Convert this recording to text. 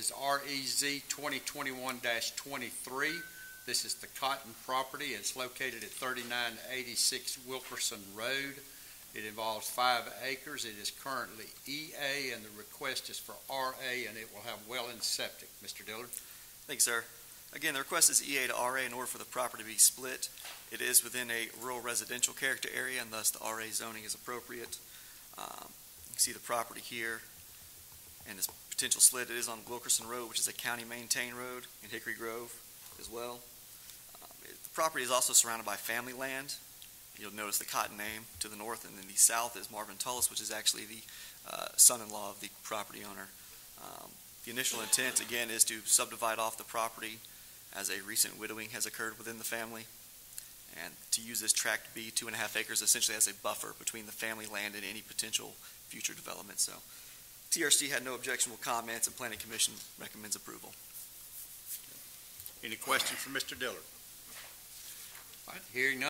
is REZ 2021-23. This is the Cotton property. It's located at 3986 Wilkerson Road. It involves five acres. It is currently EA, and the request is for RA, and it will have well and septic. Mr. Dillard? Thanks, sir. Again, the request is EA to RA in order for the property to be split. It is within a rural residential character area, and thus the RA zoning is appropriate. Um, You can see the property here, and this potential split, it is on Wilkerson Road, which is a county-maintained road in Hickory Grove as well. Um, it- The property is also surrounded by family land. You'll notice the Cotton name to the north, and then the south is Marvin Tullis, which is actually the uh, son-in-law of the property owner. Um, The initial intent, again, is to subdivide off the property as a recent widowing has occurred within the family, and to use this tract B, two and a half acres, essentially as a buffer between the family land and any potential future development. So TRC had no objectionable comments, and Planning Commission recommends approval. Any questions for Mr. Dillard? All right, hearing none,